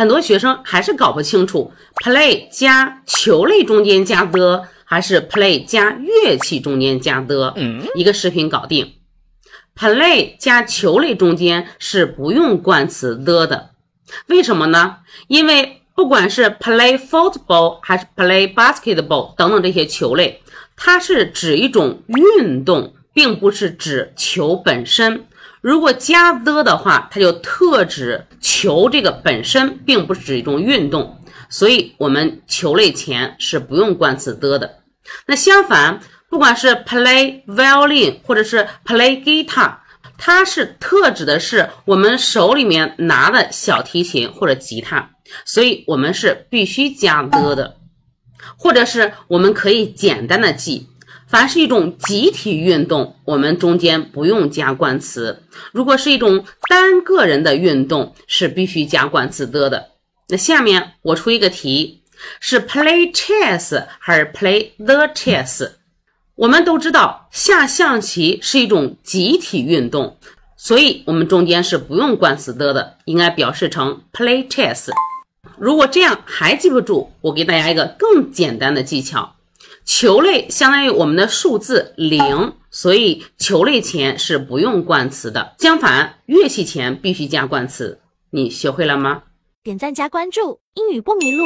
很多学生还是搞不清楚 play 加球类中间加 the，还是 play 加乐器中间加 the。一个视频搞定，play 加球类中间是不用冠词 the 的，为什么呢？因为不管是 play football 还是 play basketball 等等这些球类，它是指一种运动，并不是指球本身。如果加 the 的话，它就特指球这个本身，并不是指一种运动。所以，我们球类前是不用冠词 the 的。那相反，不管是 play violin 或者是 play guitar，它是特指的是我们手里面拿的小提琴或者吉他。所以，我们是必须加 the 的，或者是我们可以简单的记，凡是一种集体运动，我们中间不用加冠词；如果是一种单个人的运动，是必须加冠词的。那下面我出一个题，是 play chess 还是 play the chess？我们都知道下象棋是一种集体运动，所以我们中间是不用冠词的，应该表示成 play chess。如果这样还记不住，我给大家一个更简单的技巧：球类相当于我们的数字零，所以球类前是不用冠词的。相反，乐器前必须加冠词。你学会了吗？点赞加关注，英语不迷路。